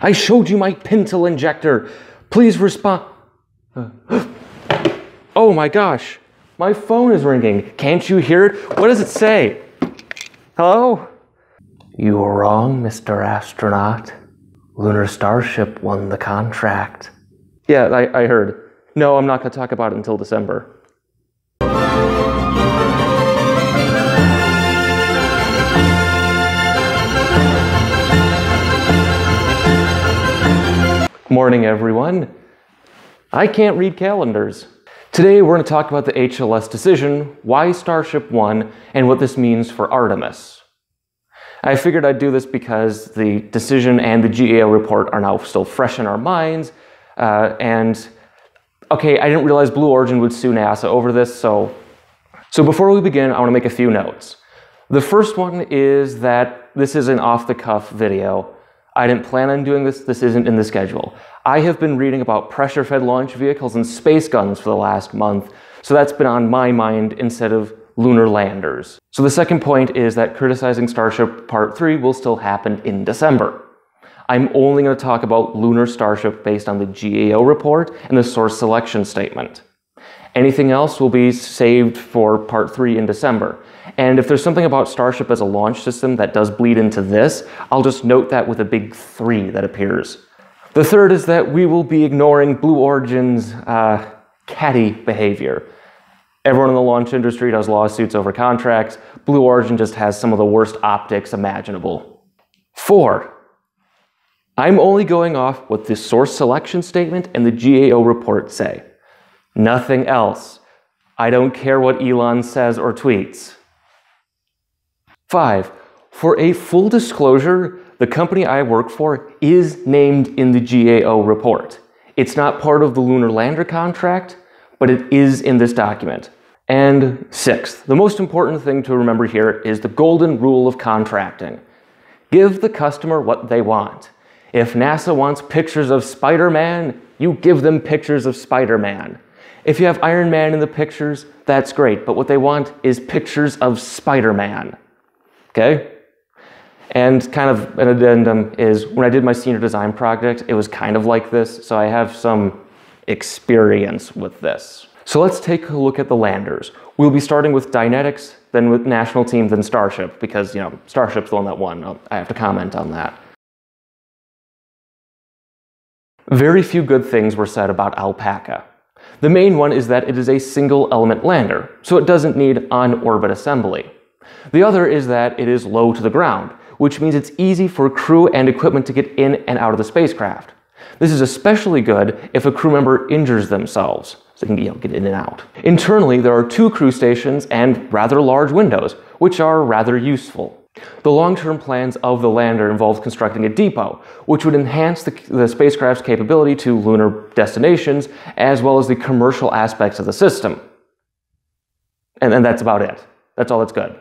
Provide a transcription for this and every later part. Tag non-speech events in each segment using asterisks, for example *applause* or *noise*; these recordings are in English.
I showed you my Pintle injector. Please respond. *gasps* oh my gosh, my phone is ringing. Can't you hear it? What does it say? Hello? You were wrong, Mr. Astronaut. Lunar Starship won the contract. Yeah, I, I heard. No, I'm not going to talk about it until December. Morning, everyone. I can't read calendars. Today, we're going to talk about the HLS decision, why Starship won, and what this means for Artemis. I figured I'd do this because the decision and the GAO report are now still fresh in our minds, uh, and okay, I didn't realize Blue Origin would sue NASA over this, so so before we begin, I want to make a few notes. The first one is that this is an off-the-cuff video. I didn't plan on doing this, this isn't in the schedule. I have been reading about pressure fed launch vehicles and space guns for the last month, so that's been on my mind instead of lunar landers. So the second point is that criticizing Starship Part 3 will still happen in December. I'm only going to talk about Lunar Starship based on the GAO report and the source selection statement. Anything else will be saved for Part 3 in December. And if there's something about Starship as a launch system that does bleed into this, I'll just note that with a big 3 that appears. The third is that we will be ignoring Blue Origin's uh, catty behavior. Everyone in the launch industry does lawsuits over contracts. Blue Origin just has some of the worst optics imaginable. Four, I'm only going off what the source selection statement and the GAO report say. Nothing else. I don't care what Elon says or tweets. Five, for a full disclosure, the company I work for is named in the GAO report. It's not part of the lunar lander contract, but it is in this document. And sixth, the most important thing to remember here is the golden rule of contracting. Give the customer what they want. If NASA wants pictures of Spider-Man, you give them pictures of Spider-Man. If you have Iron Man in the pictures, that's great, but what they want is pictures of Spider-Man. Okay? And kind of an addendum is when I did my senior design project, it was kind of like this, so I have some experience with this. So let's take a look at the landers. We'll be starting with Dynetics, then with National Team, then Starship, because, you know, Starship's the one that won. Oh, I have to comment on that. Very few good things were said about Alpaca. The main one is that it is a single element lander, so it doesn't need on-orbit assembly. The other is that it is low to the ground, which means it's easy for crew and equipment to get in and out of the spacecraft. This is especially good if a crew member injures themselves, so they can you know, get in and out. Internally, there are two crew stations and rather large windows, which are rather useful. The long-term plans of the lander involve constructing a depot, which would enhance the, the, spacecraft's capability to lunar destinations, as well as the commercial aspects of the system. And, and that's about it. That's all that's good.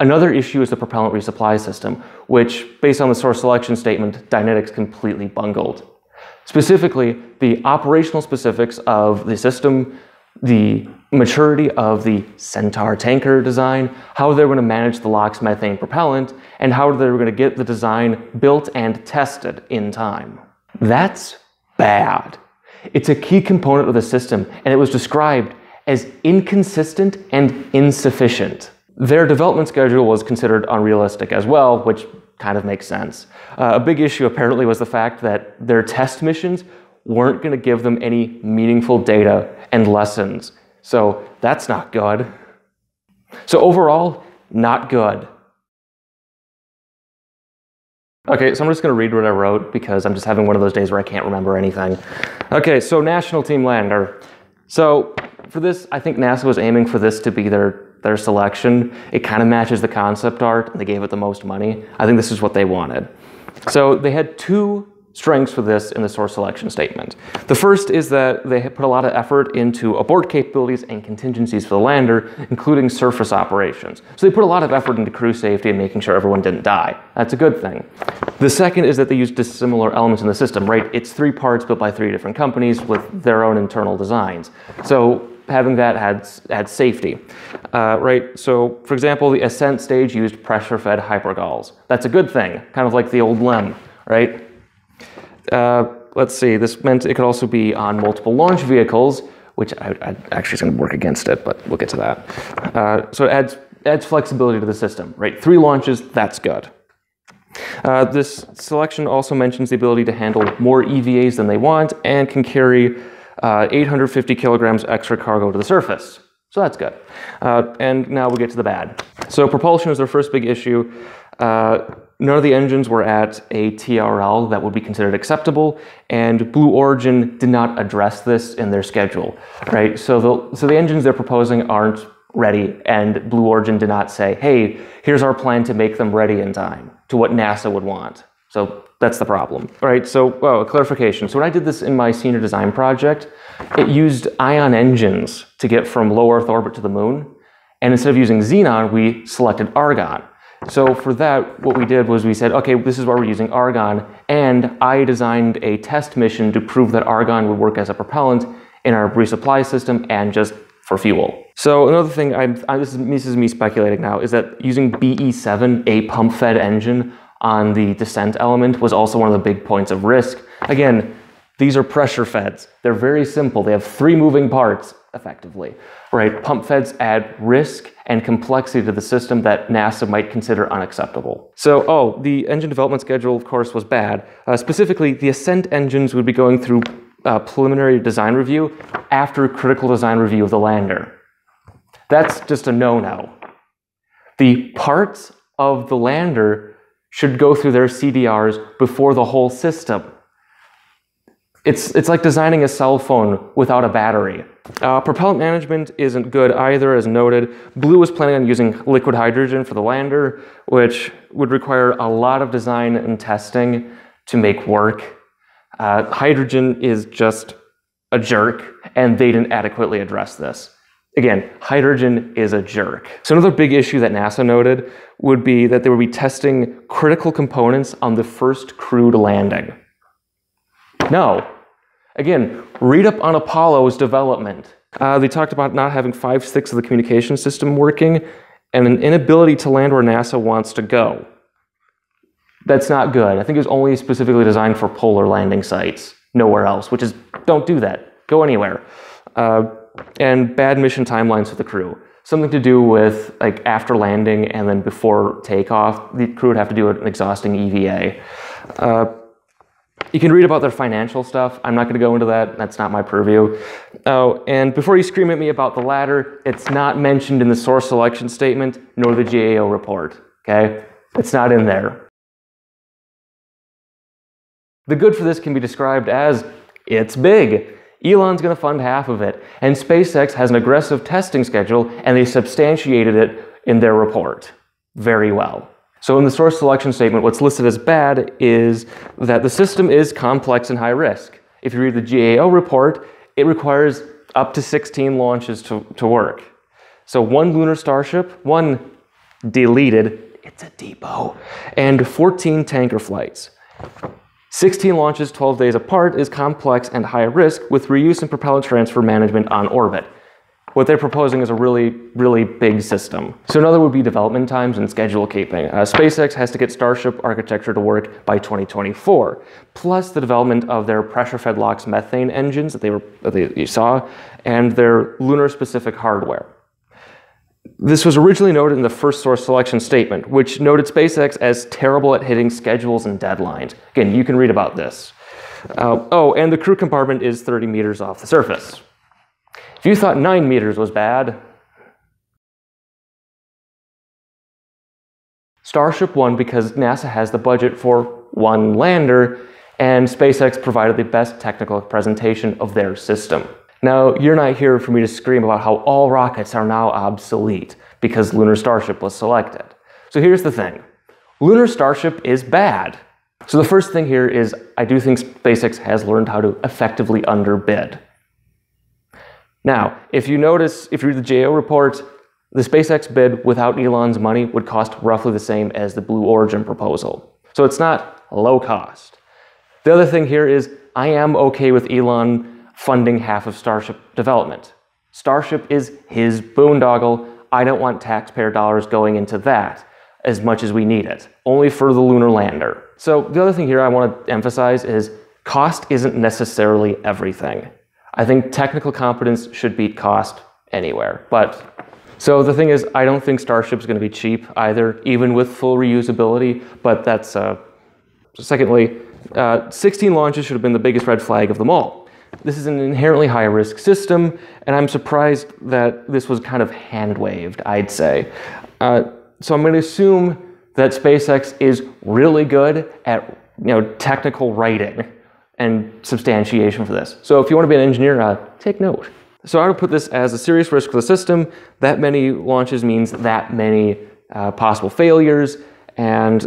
Another issue is the propellant resupply system, which, based on the source selection statement, Dynetics completely bungled. Specifically, the operational specifics of the system, the maturity of the Centaur tanker design, how they're going to manage the LOX methane propellant, and how they're going to get the design built and tested in time. That's bad. It's a key component of the system, and it was described as inconsistent and insufficient. Their development schedule was considered unrealistic as well, which kind of makes sense. Uh, a big issue apparently was the fact that their test missions weren't going to give them any meaningful data and lessons. So that's not good. So overall, not good. Okay, so I'm just going to read what I wrote because I'm just having one of those days where I can't remember anything. Okay, so National Team Lander. So for this, I think NASA was aiming for this to be their their selection, it kind of matches the concept art, and they gave it the most money. I think this is what they wanted. So they had two strengths for this in the source selection statement. The first is that they put a lot of effort into abort capabilities and contingencies for the lander, including surface operations. So they put a lot of effort into crew safety and making sure everyone didn't die. That's a good thing. The second is that they used dissimilar elements in the system, right? It's three parts built by three different companies with their own internal designs. So having that adds, adds safety, uh, right? So, for example, the ascent stage used pressure-fed hypergols. That's a good thing, kind of like the old LEM, right? Uh, let's see, this meant it could also be on multiple launch vehicles, which I, I actually is going to work against it, but we'll get to that. Uh, so it adds, adds flexibility to the system, right? Three launches, that's good. Uh, this selection also mentions the ability to handle more EVAs than they want and can carry uh, 850 kilograms extra cargo to the surface. So that's good. Uh, and now we get to the bad. So propulsion is their first big issue. Uh, none of the engines were at a TRL that would be considered acceptable, and Blue Origin did not address this in their schedule, right? So the, so the engines they're proposing aren't ready, and Blue Origin did not say, hey, here's our plan to make them ready in time to what NASA would want. So that's the problem. right? so well, a clarification. So when I did this in my senior design project, it used ion engines to get from low Earth orbit to the moon, and instead of using xenon, we selected argon. So for that, what we did was we said, okay, this is why we're using argon, and I designed a test mission to prove that argon would work as a propellant in our resupply system and just for fuel. So another thing, I'm, I, this, is, this is me speculating now, is that using BE7, a pump-fed engine on the descent element was also one of the big points of risk. Again, these are pressure feds. They're very simple. They have three moving parts, effectively. Right? Pump feds add risk and complexity to the system that NASA might consider unacceptable. So, oh, the engine development schedule, of course, was bad. Uh, specifically, the Ascent engines would be going through uh, preliminary design review after critical design review of the lander. That's just a no-no. The parts of the lander should go through their CDRs before the whole system. It's, it's like designing a cell phone without a battery. Uh, propellant management isn't good either, as noted. Blue was planning on using liquid hydrogen for the lander, which would require a lot of design and testing to make work. Uh, hydrogen is just a jerk, and they didn't adequately address this. Again, hydrogen is a jerk. So another big issue that NASA noted would be that they would be testing critical components on the first crewed landing. No, Again, read up on Apollo's development. Uh, they talked about not having five sixths of the communication system working and an inability to land where NASA wants to go. That's not good. I think it was only specifically designed for polar landing sites, nowhere else, which is don't do that. Go anywhere. Uh, and bad mission timelines for the crew. Something to do with like after landing and then before takeoff, the crew would have to do an exhausting EVA. Uh, you can read about their financial stuff. I'm not going to go into that. That's not my purview. Oh, and before you scream at me about the latter, it's not mentioned in the source selection statement nor the GAO report. Okay? It's not in there. The good for this can be described as it's big. Elon's going to fund half of it, and SpaceX has an aggressive testing schedule, and they substantiated it in their report very well. So in the source selection statement, what's listed as bad is that the system is complex and high risk. If you read the GAO report, it requires up to 16 launches to, to work. So one lunar starship, one deleted, it's a depot, and 14 tanker flights. 16 launches 12 days apart is complex and high risk with reuse and propellant transfer management on orbit. What they're proposing is a really, really big system. So another would be development times and schedule keeping. Uh, SpaceX has to get Starship architecture to work by 2024, plus the development of their pressure-fed LOX methane engines that they were that they, you saw, and their lunar-specific hardware. This was originally noted in the first source selection statement, which noted SpaceX as terrible at hitting schedules and deadlines. Again, you can read about this. Uh, oh, and the crew compartment is 30 meters off the surface. If you thought 9 meters was bad, Starship won because NASA has the budget for one lander, and SpaceX provided the best technical presentation of their system. Now, you're not here for me to scream about how all rockets are now obsolete because Lunar Starship was selected. So here's the thing Lunar Starship is bad. So the first thing here is I do think SpaceX has learned how to effectively underbid. Now, if you notice, if you read the GAO report, the SpaceX bid without Elon's money would cost roughly the same as the Blue Origin proposal. So it's not low cost. The other thing here is I am okay with Elon funding half of Starship development. Starship is his boondoggle. I don't want taxpayer dollars going into that as much as we need it, only for the lunar lander. So the other thing here I want to emphasize is cost isn't necessarily everything. I think technical competence should beat cost anywhere. But so the thing is, I don't think Starship's going to be cheap either, even with full reusability. But that's uh, secondly, uh, 16 launches should have been the biggest red flag of them all. This is an inherently high risk system, and I'm surprised that this was kind of hand waved, I'd say. Uh, so I'm going to assume that SpaceX is really good at you know technical writing and substantiation for this. So if you want to be an engineer, uh, take note. So I would put this as a serious risk for the system. That many launches means that many uh, possible failures, and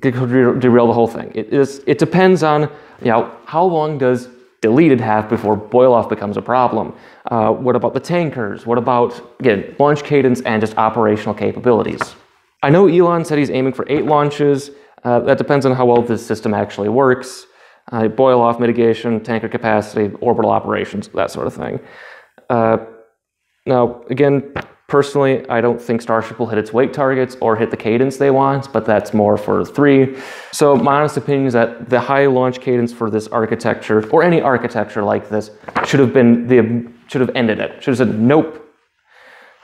could derail the whole thing. It, is, it depends on you know how long does deleted half before boil off becomes a problem. Uh, what about the tankers? What about again launch cadence and just operational capabilities? I know Elon said he's aiming for eight launches. Uh, that depends on how well this system actually works. Uh, boil off mitigation, tanker capacity, orbital operations, that sort of thing. Uh, now, again, personally, I don't think Starship will hit its weight targets or hit the cadence they want, but that's more for three. So my honest opinion is that the high launch cadence for this architecture, or any architecture like this, should have been the should have ended it. Should have said nope.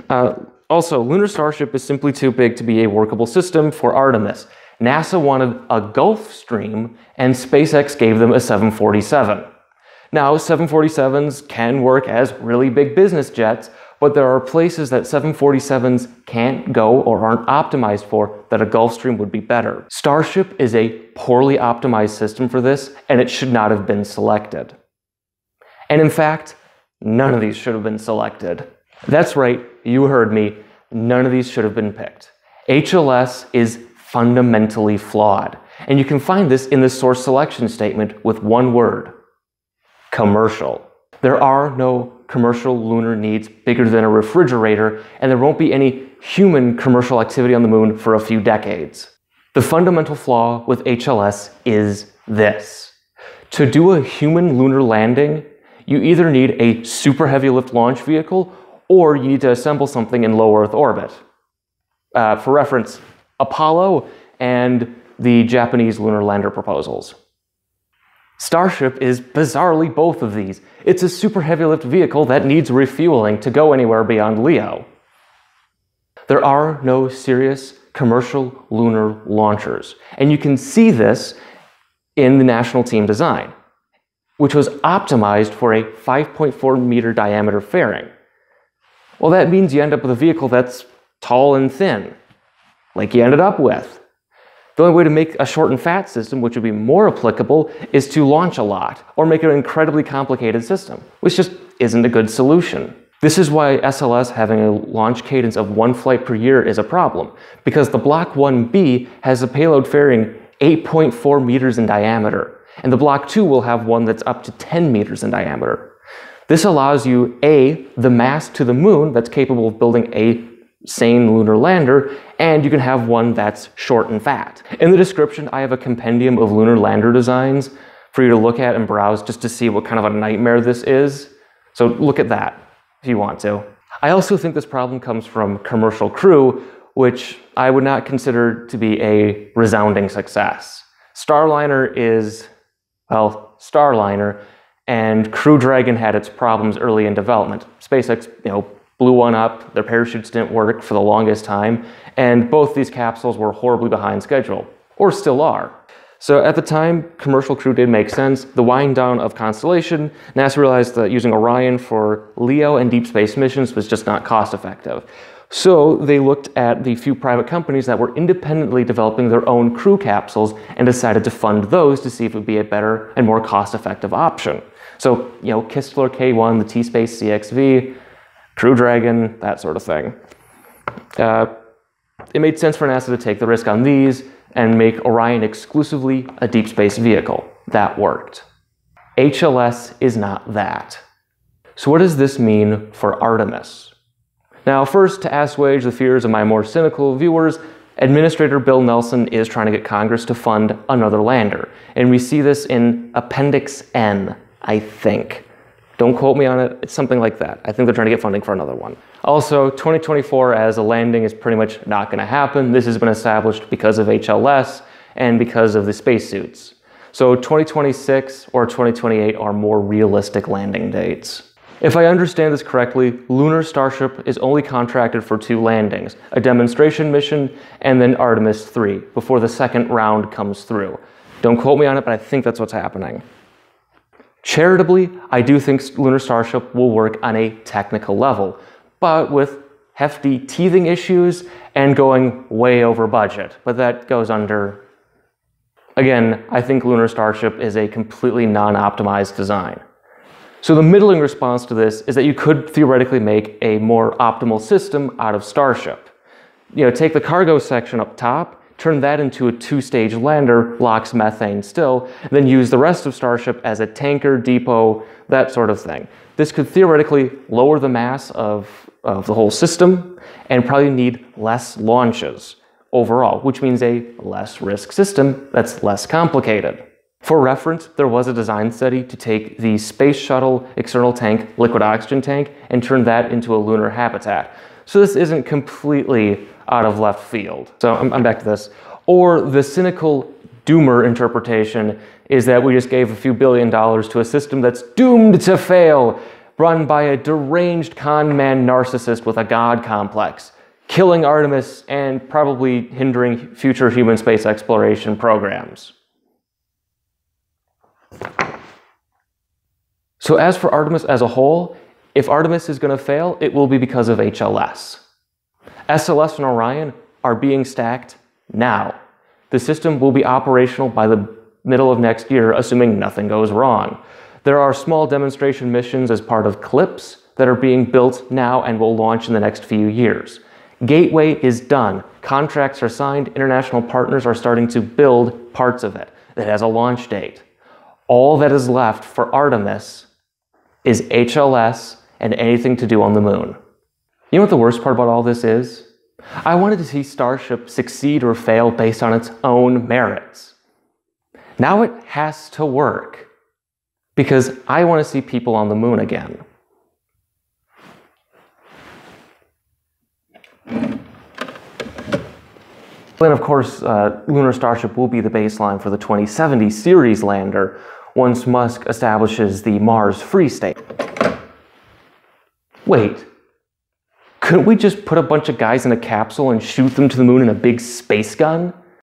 Uh, also, Lunar Starship is simply too big to be a workable system for Artemis. NASA wanted a Gulfstream, and SpaceX gave them a 747. Now, 747s can work as really big business jets, but there are places that 747s can't go or aren't optimized for that a Gulfstream would be better. Starship is a poorly optimized system for this, and it should not have been selected. And in fact, none of these should have been selected. That's right, you heard me. None of these should have been picked. HLS is fundamentally flawed. And you can find this in the source selection statement with one word commercial. There are no commercial lunar needs bigger than a refrigerator, and there won't be any human commercial activity on the moon for a few decades. The fundamental flaw with HLS is this. To do a human lunar landing, you either need a super heavy lift launch vehicle or you need to assemble something in low Earth orbit. Uh, for reference, Apollo and the Japanese lunar lander proposals. Starship is bizarrely both of these. It's a super heavy lift vehicle that needs refueling to go anywhere beyond LEO. There are no serious commercial lunar launchers, and you can see this in the national team design, which was optimized for a 5.4 meter diameter fairing. Well, that means you end up with a vehicle that's tall and thin, like you ended up with. The only way to make a short and fat system, which would be more applicable, is to launch a lot or make an incredibly complicated system, which just isn't a good solution. This is why SLS having a launch cadence of one flight per year is a problem, because the Block 1B has a payload fairing 8.4 meters in diameter, and the Block 2 will have one that's up to 10 meters in diameter. This allows you A, the mass to the moon that's capable of building a sane lunar lander, and you can have one that's short and fat. In the description, I have a compendium of lunar lander designs for you to look at and browse just to see what kind of a nightmare this is. So look at that if you want to. I also think this problem comes from Commercial Crew, which I would not consider to be a resounding success. Starliner is, well, Starliner, and Crew Dragon had its problems early in development. SpaceX, you know, blew one up, their parachutes didn't work for the longest time, and both these capsules were horribly behind schedule, or still are. So at the time, commercial crew did make sense. The wind down of Constellation, NASA realized that using Orion for LEO and deep space missions was just not cost effective. So they looked at the few private companies that were independently developing their own crew capsules and decided to fund those to see if it would be a better and more cost effective option. So, you know, Kistler K1, the T Space CXV, Crew Dragon, that sort of thing. Uh, it made sense for NASA to take the risk on these and make Orion exclusively a deep space vehicle. That worked. HLS is not that. So, what does this mean for Artemis? Now, first, to assuage the fears of my more cynical viewers, Administrator Bill Nelson is trying to get Congress to fund another lander. And we see this in Appendix N I think. Don't quote me on it. It's something like that. I think they're trying to get funding for another one. Also, 2024 as a landing is pretty much not going to happen. This has been established because of HLS and because of the spacesuits. So 2026 or 2028 are more realistic landing dates. If I understand this correctly, Lunar Starship is only contracted for two landings, a demonstration mission and then Artemis 3, before the second round comes through. Don't quote me on it, but I think that's what's happening. Charitably, I do think Lunar Starship will work on a technical level, but with hefty teething issues and going way over budget. But that goes under. Again, I think Lunar Starship is a completely non optimized design. So, the middling response to this is that you could theoretically make a more optimal system out of Starship. You know, take the cargo section up top turn that into a two-stage lander, LOX methane still, then use the rest of Starship as a tanker, depot, that sort of thing. This could theoretically lower the mass of, of the whole system and probably need less launches overall, which means a less risk system that's less complicated. For reference, there was a design study to take the Space Shuttle external tank, liquid oxygen tank, and turn that into a lunar habitat. So this isn't completely out of left field. So I'm, I'm back to this. Or the cynical doomer interpretation is that we just gave a few billion dollars to a system that's doomed to fail, run by a deranged con man narcissist with a god complex, killing Artemis and probably hindering future human space exploration programs. So, as for Artemis as a whole, if Artemis is going to fail, it will be because of HLS. SLS and Orion are being stacked now. The system will be operational by the middle of next year, assuming nothing goes wrong. There are small demonstration missions as part of CLPS that are being built now and will launch in the next few years. Gateway is done. Contracts are signed. International partners are starting to build parts of it. It has a launch date. All that is left for Artemis is HLS and anything to do on the moon. You know what the worst part about all this is? I wanted to see Starship succeed or fail based on its own merits. Now it has to work because I want to see people on the moon again. Then, of course, uh, Lunar Starship will be the baseline for the 2070 series lander once Musk establishes the Mars free state. Wait, couldn't we just put a bunch of guys in a capsule and shoot them to the moon in a big space gun?